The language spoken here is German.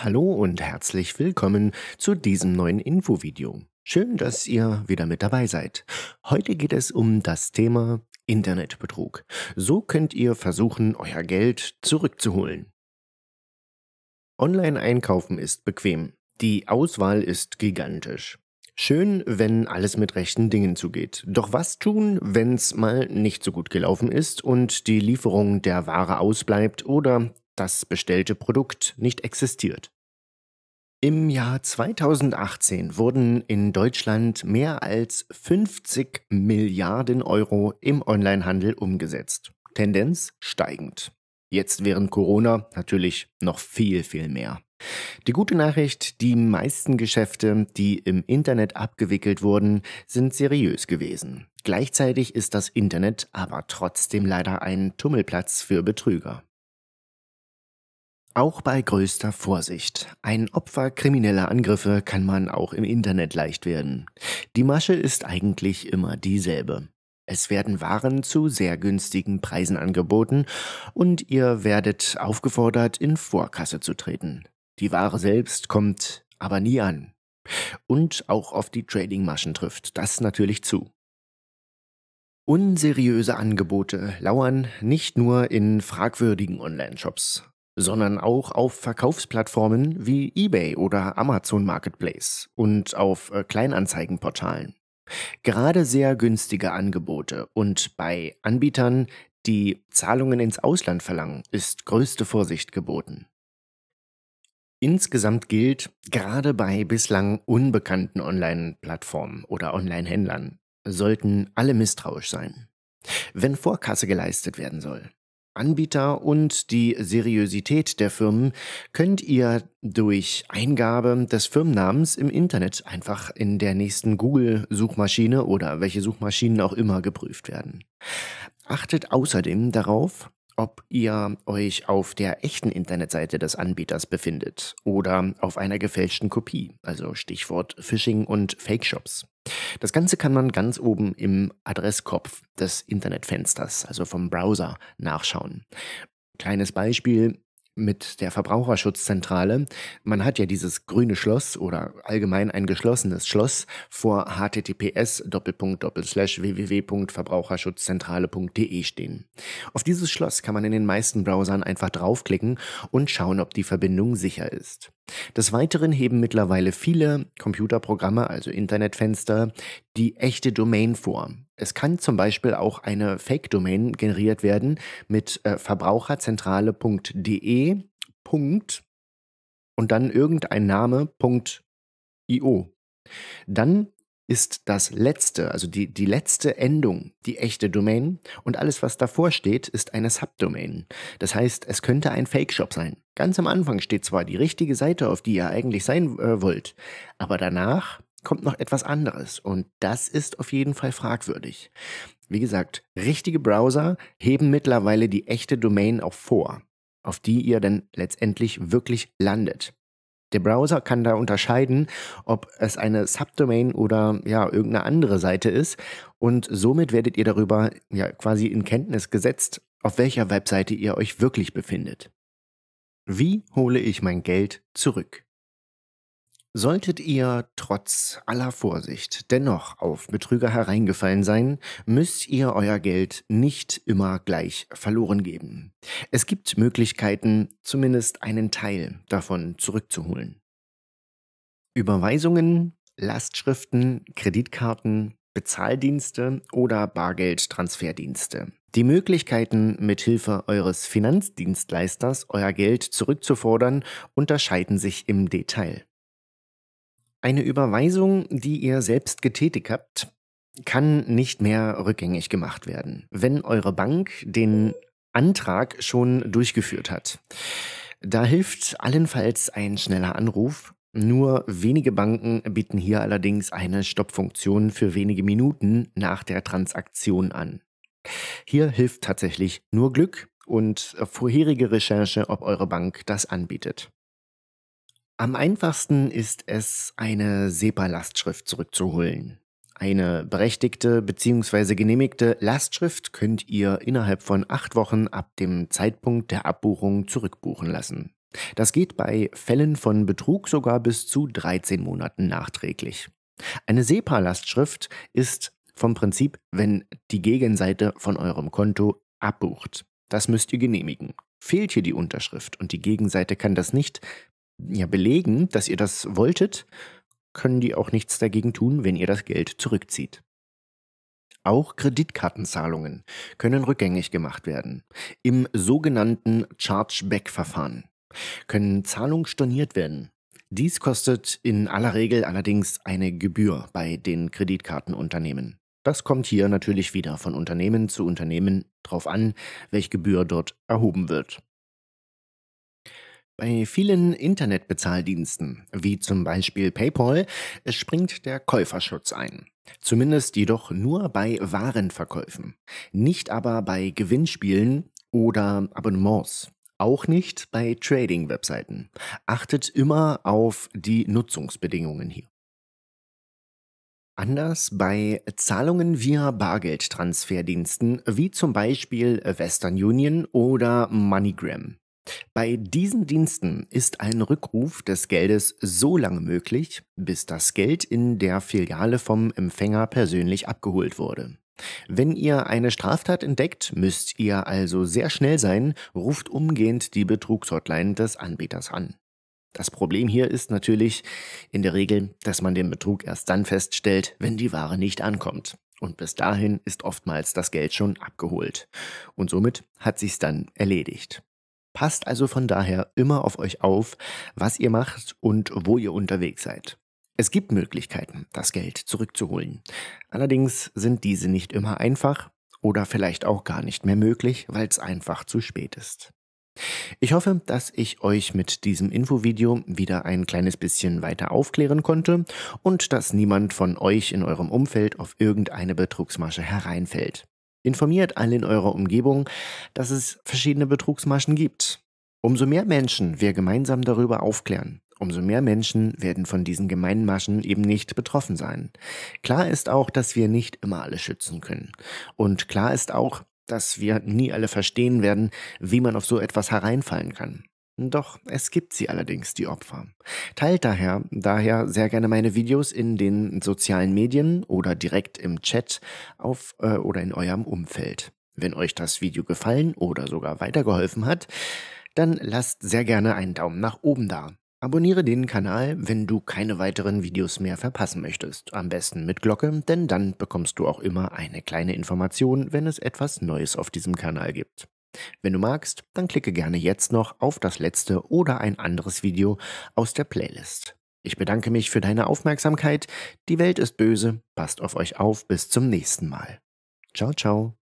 Hallo und herzlich willkommen zu diesem neuen Infovideo. Schön, dass ihr wieder mit dabei seid. Heute geht es um das Thema Internetbetrug. So könnt ihr versuchen, euer Geld zurückzuholen. Online-Einkaufen ist bequem. Die Auswahl ist gigantisch. Schön, wenn alles mit rechten Dingen zugeht. Doch was tun, wenn's mal nicht so gut gelaufen ist und die Lieferung der Ware ausbleibt oder das bestellte Produkt nicht existiert. Im Jahr 2018 wurden in Deutschland mehr als 50 Milliarden Euro im Onlinehandel umgesetzt. Tendenz steigend. Jetzt während Corona natürlich noch viel, viel mehr. Die gute Nachricht, die meisten Geschäfte, die im Internet abgewickelt wurden, sind seriös gewesen. Gleichzeitig ist das Internet aber trotzdem leider ein Tummelplatz für Betrüger. Auch bei größter Vorsicht. Ein Opfer krimineller Angriffe kann man auch im Internet leicht werden. Die Masche ist eigentlich immer dieselbe. Es werden Waren zu sehr günstigen Preisen angeboten und ihr werdet aufgefordert, in Vorkasse zu treten. Die Ware selbst kommt aber nie an. Und auch auf die Trading-Maschen trifft das natürlich zu. Unseriöse Angebote lauern nicht nur in fragwürdigen Online-Shops sondern auch auf Verkaufsplattformen wie eBay oder Amazon Marketplace und auf äh, Kleinanzeigenportalen. Gerade sehr günstige Angebote und bei Anbietern, die Zahlungen ins Ausland verlangen, ist größte Vorsicht geboten. Insgesamt gilt, gerade bei bislang unbekannten Online-Plattformen oder Online-Händlern sollten alle misstrauisch sein. Wenn Vorkasse geleistet werden soll, Anbieter und die Seriosität der Firmen könnt ihr durch Eingabe des Firmennamens im Internet einfach in der nächsten Google-Suchmaschine oder welche Suchmaschinen auch immer geprüft werden. Achtet außerdem darauf, ob ihr euch auf der echten Internetseite des Anbieters befindet oder auf einer gefälschten Kopie, also Stichwort Phishing und Fake Shops. Das Ganze kann man ganz oben im Adresskopf des Internetfensters, also vom Browser, nachschauen. Kleines Beispiel, mit der Verbraucherschutzzentrale. Man hat ja dieses grüne Schloss oder allgemein ein geschlossenes Schloss vor https www.verbraucherschutzzentrale.de stehen. Auf dieses Schloss kann man in den meisten Browsern einfach draufklicken und schauen, ob die Verbindung sicher ist. Des Weiteren heben mittlerweile viele Computerprogramme, also Internetfenster, die echte Domain vor. Es kann zum Beispiel auch eine Fake-Domain generiert werden mit äh, verbraucherzentrale.de. und dann irgendein Name.io. Dann ist das letzte, also die, die letzte Endung, die echte Domain und alles, was davor steht, ist eine Subdomain. Das heißt, es könnte ein Fake-Shop sein. Ganz am Anfang steht zwar die richtige Seite, auf die ihr eigentlich sein äh, wollt, aber danach kommt noch etwas anderes und das ist auf jeden Fall fragwürdig. Wie gesagt, richtige Browser heben mittlerweile die echte Domain auch vor, auf die ihr dann letztendlich wirklich landet. Der Browser kann da unterscheiden, ob es eine Subdomain oder ja, irgendeine andere Seite ist und somit werdet ihr darüber ja quasi in Kenntnis gesetzt, auf welcher Webseite ihr euch wirklich befindet. Wie hole ich mein Geld zurück? Solltet ihr trotz aller Vorsicht dennoch auf Betrüger hereingefallen sein, müsst ihr euer Geld nicht immer gleich verloren geben. Es gibt Möglichkeiten, zumindest einen Teil davon zurückzuholen. Überweisungen, Lastschriften, Kreditkarten, Bezahldienste oder Bargeldtransferdienste. Die Möglichkeiten, mithilfe eures Finanzdienstleisters euer Geld zurückzufordern, unterscheiden sich im Detail. Eine Überweisung, die ihr selbst getätigt habt, kann nicht mehr rückgängig gemacht werden, wenn eure Bank den Antrag schon durchgeführt hat. Da hilft allenfalls ein schneller Anruf. Nur wenige Banken bieten hier allerdings eine Stoppfunktion für wenige Minuten nach der Transaktion an. Hier hilft tatsächlich nur Glück und vorherige Recherche, ob eure Bank das anbietet. Am einfachsten ist es, eine SEPA-Lastschrift zurückzuholen. Eine berechtigte bzw. genehmigte Lastschrift könnt ihr innerhalb von acht Wochen ab dem Zeitpunkt der Abbuchung zurückbuchen lassen. Das geht bei Fällen von Betrug sogar bis zu 13 Monaten nachträglich. Eine SEPA-Lastschrift ist vom Prinzip, wenn die Gegenseite von eurem Konto abbucht. Das müsst ihr genehmigen. Fehlt hier die Unterschrift und die Gegenseite kann das nicht ja, belegen, dass ihr das wolltet, können die auch nichts dagegen tun, wenn ihr das Geld zurückzieht. Auch Kreditkartenzahlungen können rückgängig gemacht werden. Im sogenannten Chargeback-Verfahren können Zahlungen storniert werden. Dies kostet in aller Regel allerdings eine Gebühr bei den Kreditkartenunternehmen. Das kommt hier natürlich wieder von Unternehmen zu Unternehmen drauf an, welche Gebühr dort erhoben wird. Bei vielen Internetbezahldiensten, wie zum Beispiel PayPal, springt der Käuferschutz ein. Zumindest jedoch nur bei Warenverkäufen, nicht aber bei Gewinnspielen oder Abonnements. Auch nicht bei Trading-Webseiten. Achtet immer auf die Nutzungsbedingungen hier. Anders bei Zahlungen via Bargeldtransferdiensten wie zum Beispiel Western Union oder MoneyGram. Bei diesen Diensten ist ein Rückruf des Geldes so lange möglich, bis das Geld in der Filiale vom Empfänger persönlich abgeholt wurde. Wenn ihr eine Straftat entdeckt, müsst ihr also sehr schnell sein, ruft umgehend die Betrugshotline des Anbieters an. Das Problem hier ist natürlich in der Regel, dass man den Betrug erst dann feststellt, wenn die Ware nicht ankommt. Und bis dahin ist oftmals das Geld schon abgeholt. Und somit hat sich's dann erledigt. Passt also von daher immer auf euch auf, was ihr macht und wo ihr unterwegs seid. Es gibt Möglichkeiten, das Geld zurückzuholen. Allerdings sind diese nicht immer einfach oder vielleicht auch gar nicht mehr möglich, weil es einfach zu spät ist. Ich hoffe, dass ich euch mit diesem Infovideo wieder ein kleines bisschen weiter aufklären konnte und dass niemand von euch in eurem Umfeld auf irgendeine Betrugsmasche hereinfällt. Informiert alle in eurer Umgebung, dass es verschiedene Betrugsmaschen gibt. Umso mehr Menschen wir gemeinsam darüber aufklären, umso mehr Menschen werden von diesen gemeinen Maschen eben nicht betroffen sein. Klar ist auch, dass wir nicht immer alle schützen können. Und klar ist auch, dass wir nie alle verstehen werden, wie man auf so etwas hereinfallen kann. Doch es gibt sie allerdings, die Opfer. Teilt daher, daher sehr gerne meine Videos in den sozialen Medien oder direkt im Chat auf äh, oder in eurem Umfeld. Wenn euch das Video gefallen oder sogar weitergeholfen hat, dann lasst sehr gerne einen Daumen nach oben da. Abonniere den Kanal, wenn du keine weiteren Videos mehr verpassen möchtest. Am besten mit Glocke, denn dann bekommst du auch immer eine kleine Information, wenn es etwas Neues auf diesem Kanal gibt. Wenn du magst, dann klicke gerne jetzt noch auf das letzte oder ein anderes Video aus der Playlist. Ich bedanke mich für deine Aufmerksamkeit. Die Welt ist böse. Passt auf euch auf. Bis zum nächsten Mal. Ciao, ciao.